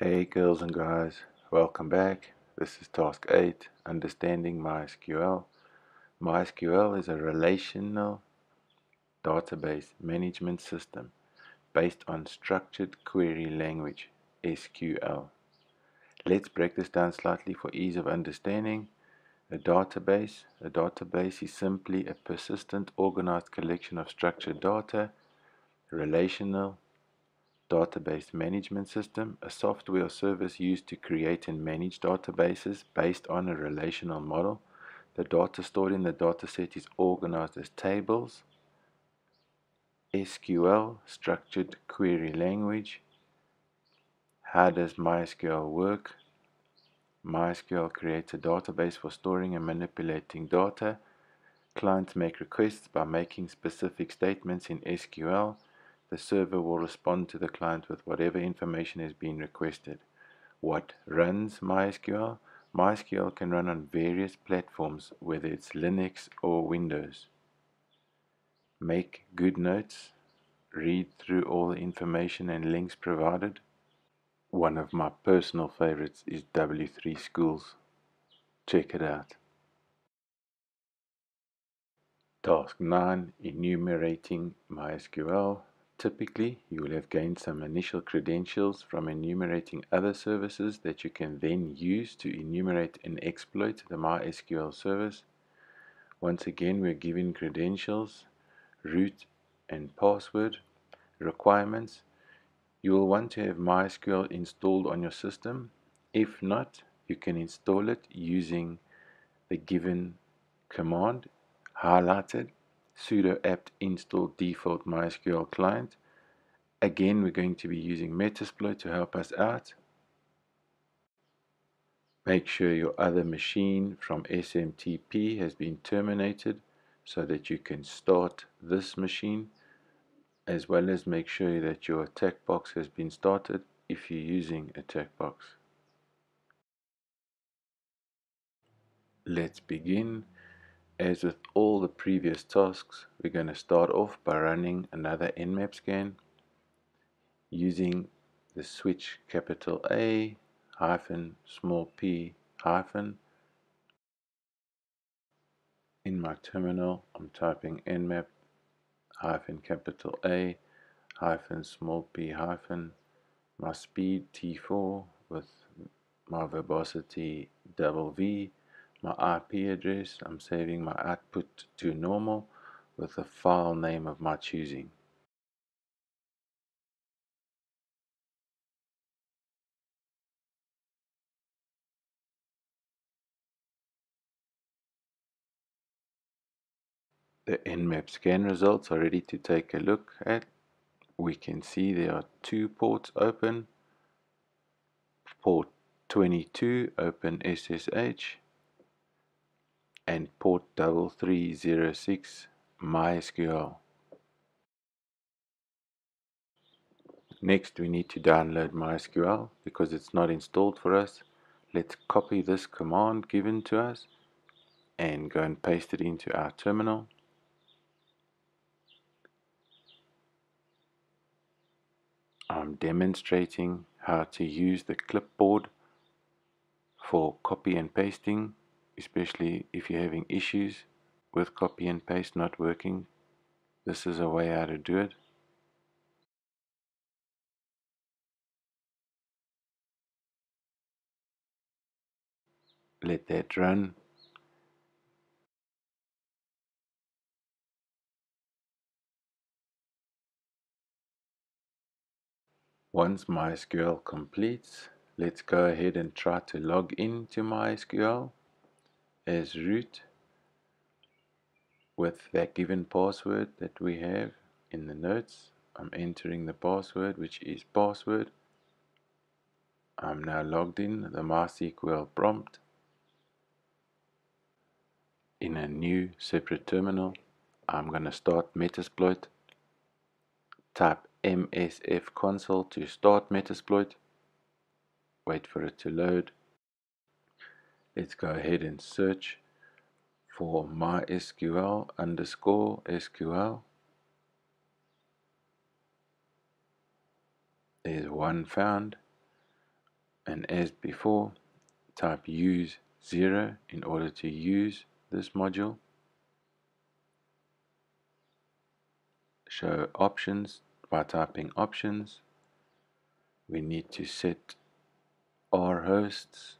Hey girls and guys, welcome back. This is task 8, Understanding MySQL. MySQL is a relational database management system based on structured query language, SQL. Let's break this down slightly for ease of understanding. A database, a database is simply a persistent organized collection of structured data. Relational database management system, a software service used to create and manage databases based on a relational model. The data stored in the dataset is organized as tables. SQL, structured query language. How does MySQL work? MySQL creates a database for storing and manipulating data. Clients make requests by making specific statements in SQL the server will respond to the client with whatever information is being requested. What runs MySQL? MySQL can run on various platforms, whether it's Linux or Windows. Make good notes. Read through all the information and links provided. One of my personal favorites is W3 Schools. Check it out. Task 9 Enumerating MySQL Typically, you will have gained some initial credentials from enumerating other services that you can then use to enumerate and exploit the MySQL service. Once again, we're given credentials, root and password requirements. You will want to have MySQL installed on your system. If not, you can install it using the given command highlighted sudo apt install default MySQL client. Again, we're going to be using Metasploit to help us out. Make sure your other machine from SMTP has been terminated so that you can start this machine as well as make sure that your attack box has been started if you're using attack box. Let's begin as with all the previous tasks, we're going to start off by running another nmap scan using the switch capital A hyphen small p hyphen. In my terminal, I'm typing nmap hyphen capital A hyphen small p hyphen my speed T4 with my verbosity double V my IP address, I'm saving my output to normal with a file name of my choosing. The Nmap scan results are ready to take a look at. We can see there are two ports open. Port 22 open SSH and port 3306 MySQL. Next we need to download MySQL because it's not installed for us. Let's copy this command given to us and go and paste it into our terminal. I'm demonstrating how to use the clipboard for copy and pasting especially if you're having issues with copy and paste not working this is a way how to do it. Let that run. Once MySQL completes let's go ahead and try to log in to MySQL as root with that given password that we have in the notes. I'm entering the password which is password. I'm now logged in the MySQL prompt in a new separate terminal. I'm going to start Metasploit. Type MSF console to start Metasploit. Wait for it to load let's go ahead and search for mysql underscore sql there's one found and as before type use 0 in order to use this module. Show options by typing options we need to set our hosts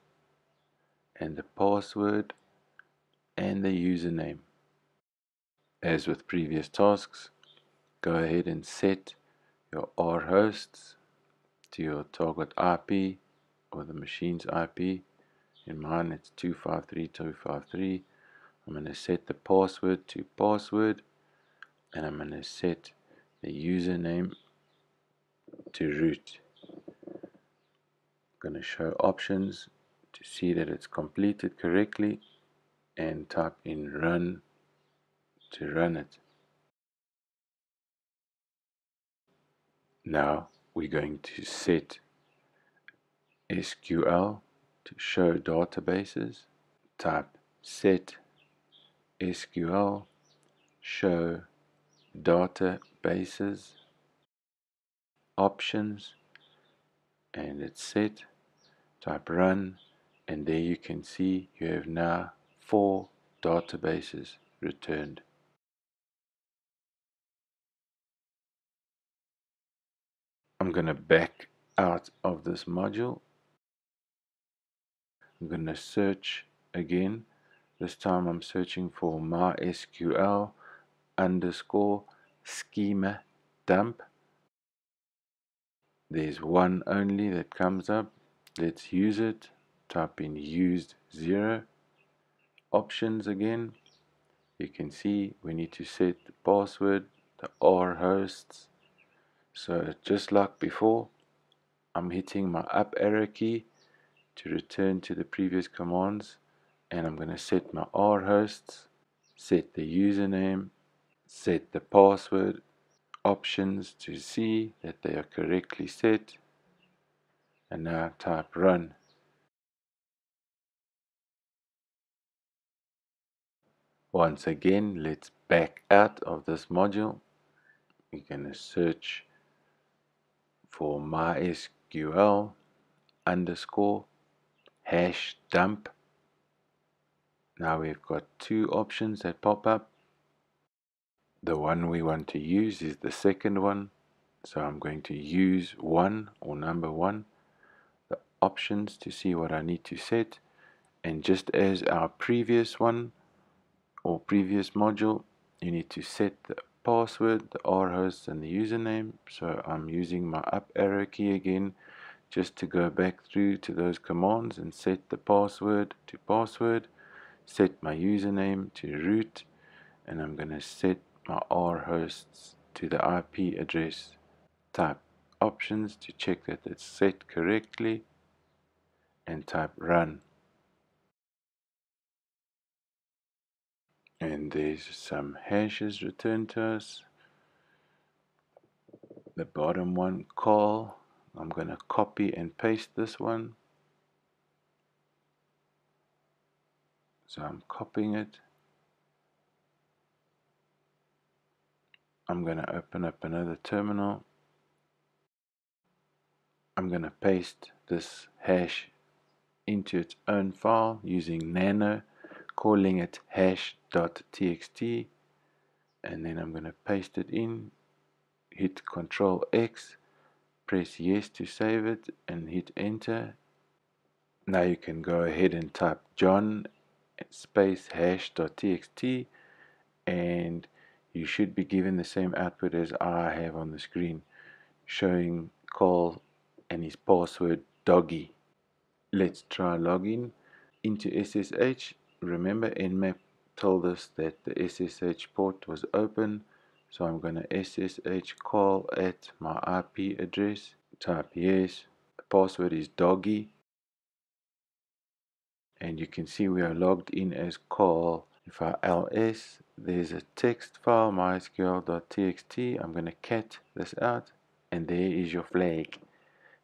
and the password and the username. As with previous tasks go ahead and set your R hosts to your target IP or the machine's IP in mine it's 253.253 I'm going to set the password to password and I'm going to set the username to root. I'm going to show options see that it's completed correctly and type in run to run it. Now we're going to set SQL to show databases. Type set SQL show databases options and it's set. Type run and there you can see you have now four databases returned. I'm going to back out of this module. I'm going to search again. This time I'm searching for MySQL underscore schema dump. There's one only that comes up. Let's use it type in used 0 options again. You can see we need to set the password the R hosts. So just like before I'm hitting my up arrow key to return to the previous commands and I'm going to set my R hosts set the username set the password options to see that they are correctly set. And now type run once again let's back out of this module. We're going to search for mysql underscore hash dump. Now we've got two options that pop up. The one we want to use is the second one. So I'm going to use one or number one the options to see what I need to set. And just as our previous one or previous module you need to set the password the R host and the username so I'm using my up arrow key again just to go back through to those commands and set the password to password set my username to root and I'm going to set my R hosts to the IP address. Type options to check that it's set correctly and type run. And there's some hashes returned to us. The bottom one call. I'm going to copy and paste this one. So I'm copying it I'm going to open up another terminal. I'm going to paste this hash into its own file using nano, calling it hash.txt, and then I'm going to paste it in, hit control X, press yes to save it, and hit enter. Now you can go ahead and type John space hash.txt and you should be given the same output as I have on the screen showing call and his password doggy let's try login into SSH remember nmap told us that the SSH port was open so I'm going to SSH call at my IP address type yes the password is doggy and you can see we are logged in as call. If I ls there's a text file mysql.txt I'm going to cat this out and there is your flag.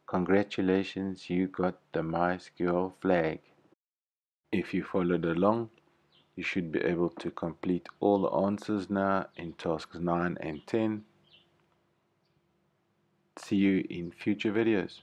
Congratulations you got the MySQL flag if you followed along you should be able to complete all the answers now in tasks 9 and 10 see you in future videos